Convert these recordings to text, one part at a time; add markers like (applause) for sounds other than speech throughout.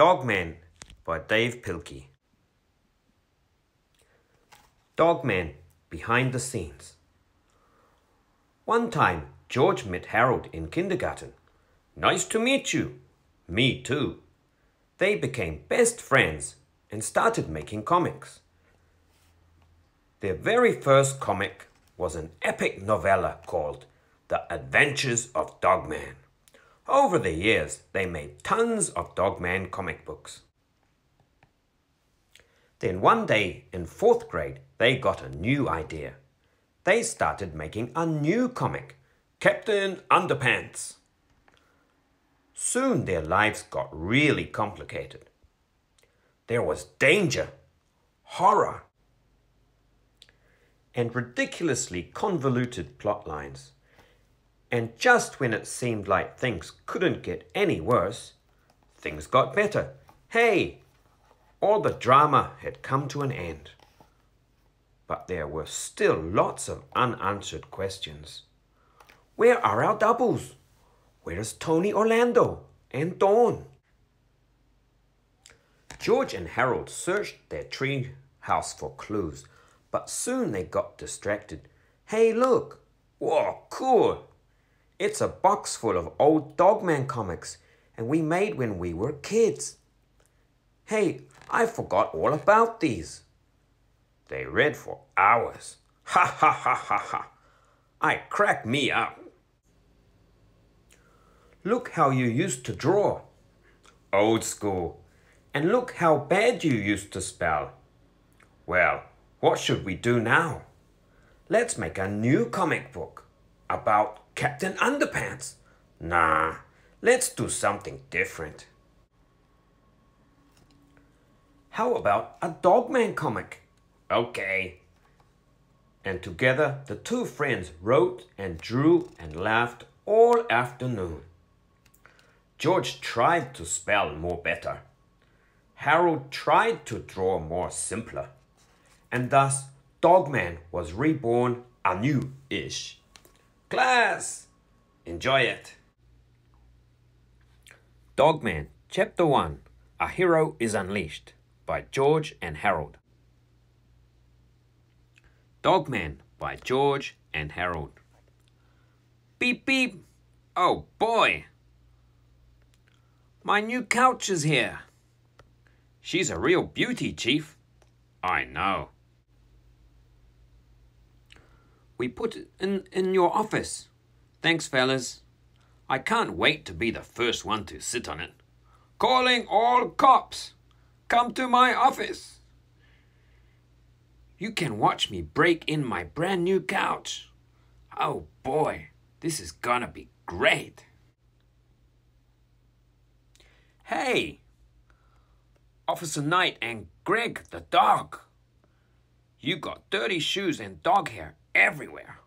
Dogman by Dav Pilkey. Dogman Behind the Scenes. One time, George met Harold in kindergarten. Nice to meet you. Me too. They became best friends and started making comics. Their very first comic was an epic novella called The Adventures of Dogman. Over the years, they made tons of Dogman comic books. Then one day in fourth grade, they got a new idea. They started making a new comic, Captain Underpants. Soon their lives got really complicated. There was danger, horror, and ridiculously convoluted plot lines. And just when it seemed like things couldn't get any worse, things got better. Hey, all the drama had come to an end. But there were still lots of unanswered questions. Where are our doubles? Where's Tony Orlando and Dawn? George and Harold searched their tree house for clues, but soon they got distracted. Hey, look! Whoa, cool! It's a box full of old Dogman comics, and we made when we were kids. Hey, I forgot all about these. They read for hours. (laughs) Ha ha ha ha ha. I crack me up. Look how you used to draw. Old school. And look how bad you used to spell. Well, what should we do now? Let's make a new comic book about Captain Underpants. Nah, let's do something different. How about a Dogman comic? Okay. And together the two friends wrote and drew and laughed all afternoon. George tried to spell more better. Harold tried to draw more simpler. And thus Dogman was reborn anew-ish. Class! Enjoy it! Dogman, Chapter 1 A Hero is Unleashed by George and Harold. Dogman by George and Harold. Beep beep! Oh boy! My new couch is here. She's a real beauty, Chief. I know. We put it in, in your office. Thanks, fellas. I can't wait to be the first one to sit on it. Calling all cops! Come to my office! You can watch me break in my brand new couch. Oh boy, this is gonna be great. Hey, Officer Knight and Greg the dog. You got dirty shoes and dog hair everywhere.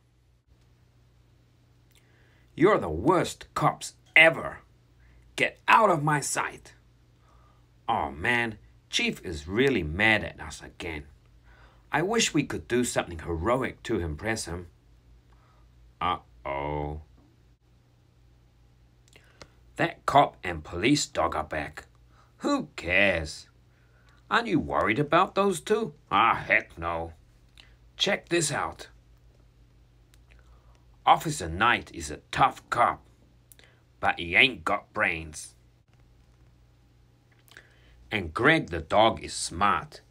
You're the worst cops ever. Get out of my sight. Oh man, Chief is really mad at us again. I wish we could do something heroic to impress him. Uh oh. That cop and police dog are back. Who cares? Aren't you worried about those two? Ah, heck no. Check this out. Officer Knight is a tough cop, but he ain't got brains. And Greg the dog is smart,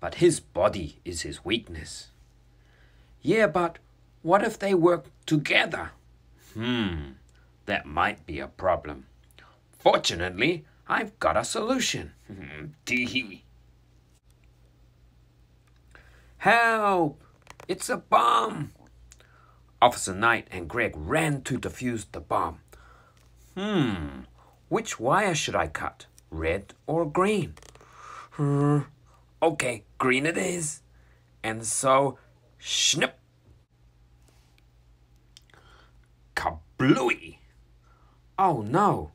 but his body is his weakness. Yeah, but what if they work together? Hmm, that might be a problem. Fortunately, I've got a solution. Tee Help! It's a bomb! Officer Knight and Greg ran to defuse the bomb. Hmm, which wire should I cut? Red or green? Hmm, okay, green it is. And so, snip! Kablooey! Oh no,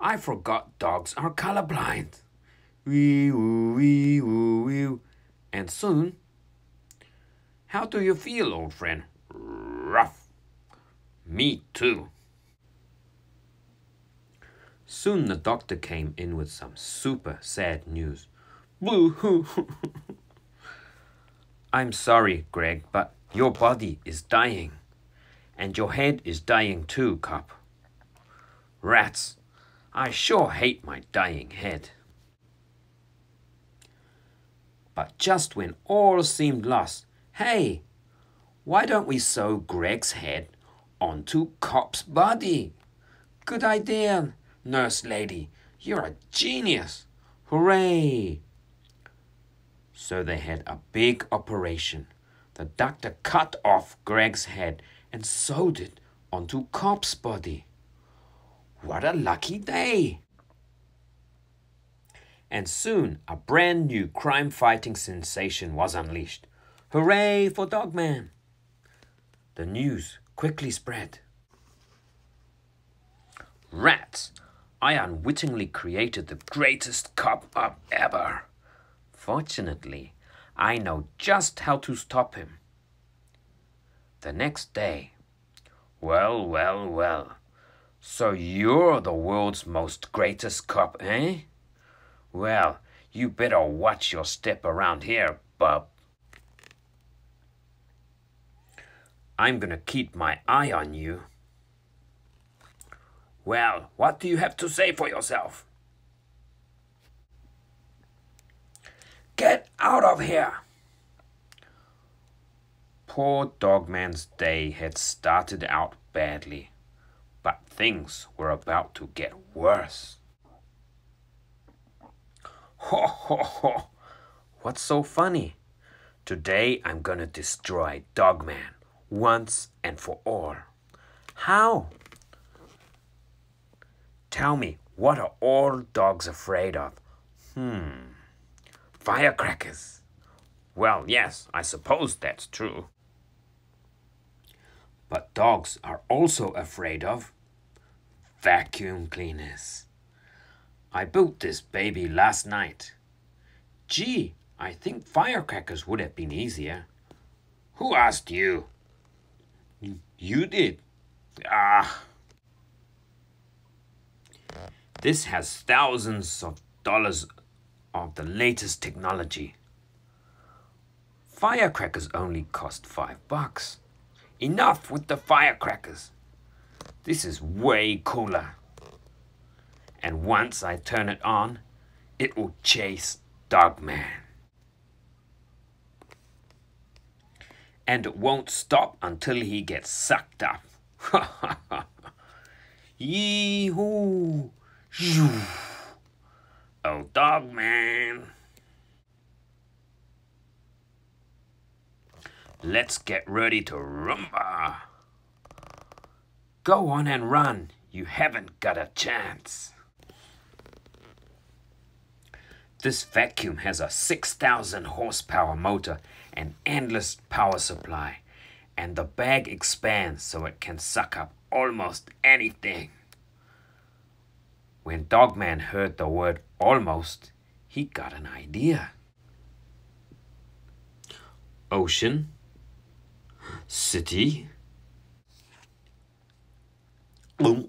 I forgot dogs are colorblind. Wee woo wee woo wee. And soon, how do you feel, old friend? Rough. Me too. Soon the doctor came in with some super sad news. Boo hoo! (laughs) I'm sorry, Greg, but your body is dying. And your head is dying too, Cop. Rats! I sure hate my dying head. But just when all seemed lost, hey, why don't we sew Greg's head onto Cop's body? Good idea, nurse lady. You're a genius. Hooray! So they had a big operation. The doctor cut off Greg's head and sewed it onto Cop's body. What a lucky day! And soon a brand new crime fighting sensation was unleashed. Hooray for Dogman! The news quickly spread. Rats! I unwittingly created the greatest cop up ever. Fortunately, I know just how to stop him. The next day, well, well, well. So you're the world's most greatest cop, eh? Well, you better watch your step around here, bub. I'm gonna keep my eye on you. Well, what do you have to say for yourself? Get out of here! Poor Dogman's day had started out badly, but things were about to get worse. Ho ho ho! What's so funny? Today I'm gonna destroy Dogman once and for all. How? Tell me, what are all dogs afraid of? Hmm. Firecrackers. Well, yes, I suppose that's true. But dogs are also afraid of vacuum cleaners. I built this baby last night. Gee, I think firecrackers would have been easier. Who asked you? You did. Ah. This has thousands of dollars of the latest technology. Firecrackers only cost five bucks. Enough with the firecrackers. This is way cooler. And once I turn it on, it will chase Dogman. And it won't stop until he gets sucked up. (laughs) Yee-hoo! Oh, dog man! Let's get ready to rumba. Go on and run. You haven't got a chance. This vacuum has a 6,000 horsepower motor and endless power supply. And the bag expands so it can suck up almost anything. When Dogman heard the word almost, he got an idea. Ocean City. Boom.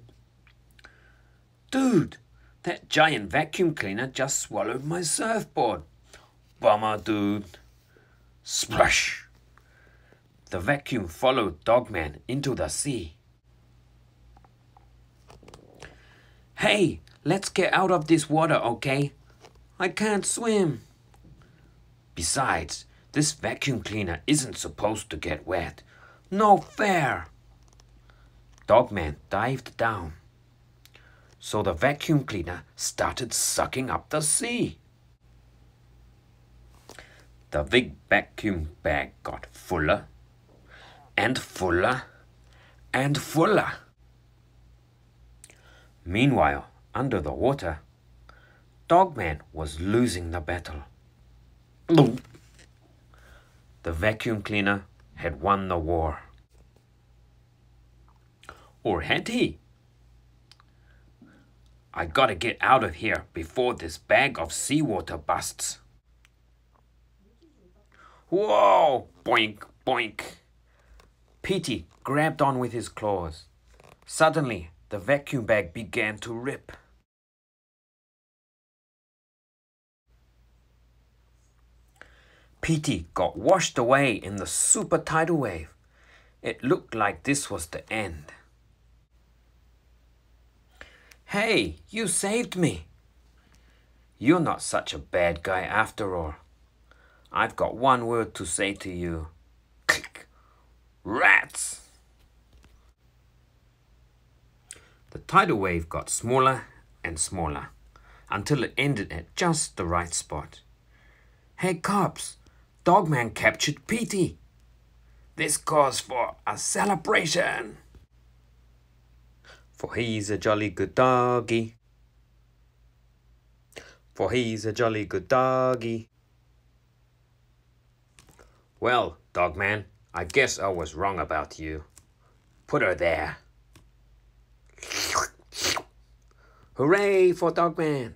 Dude, that giant vacuum cleaner just swallowed my surfboard. Bummer, dude. Splash! The vacuum followed Dogman into the sea. Hey, let's get out of this water, okay? I can't swim. Besides, this vacuum cleaner isn't supposed to get wet. No fair! Dogman dived down. So the vacuum cleaner started sucking up the sea. The big vacuum bag got fuller and fuller and fuller. Meanwhile, under the water, Dogman was losing the battle. The vacuum cleaner had won the war. Or had he? I gotta get out of here before this bag of seawater busts. Whoa! Boink, boink. Petey grabbed on with his claws. Suddenly, the vacuum bag began to rip. Petey got washed away in the super tidal wave. It looked like this was the end. Hey, you saved me. You're not such a bad guy after all. I've got one word to say to you. Click. Rats! The tidal wave got smaller and smaller until it ended at just the right spot. Hey cops, Dogman captured Petey. This calls for a celebration. For he's a jolly good doggy. For he's a jolly good doggy. Well, Dogman, I guess I was wrong about you. Put her there. Hooray for Dogman!